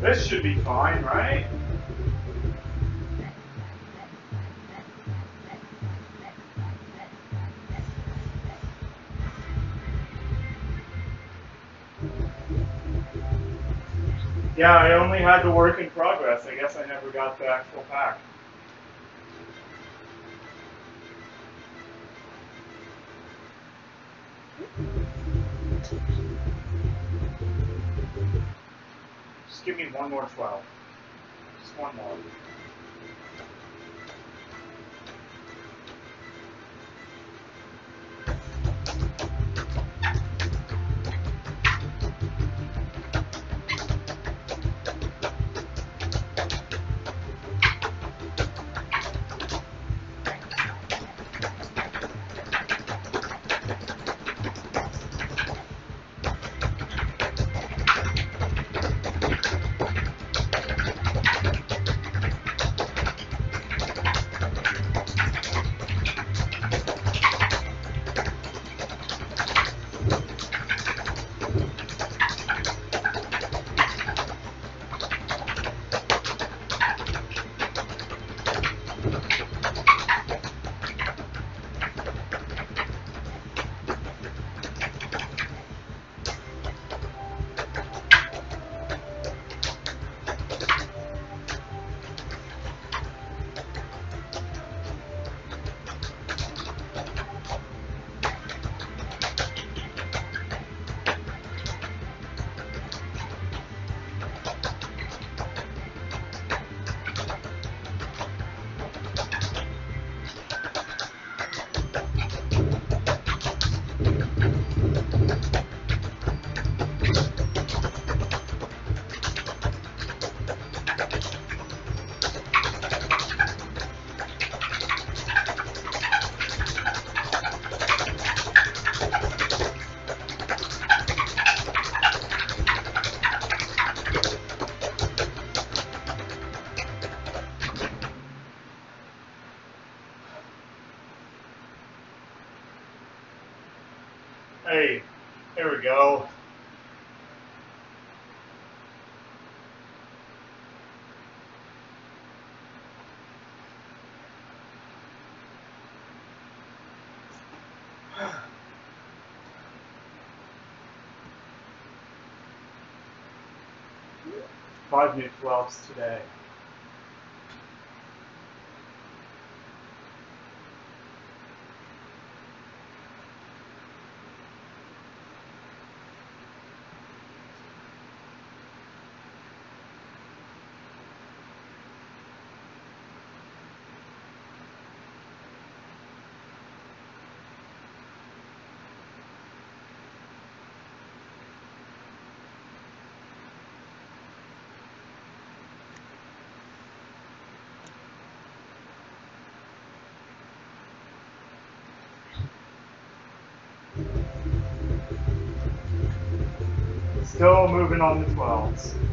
This should be fine, right? Yeah, I only had the work in progress. I guess I never got the actual pack. Just give me one more 12. Just one more. Hey, there we go. Five new 12s today. Still moving on the 12s.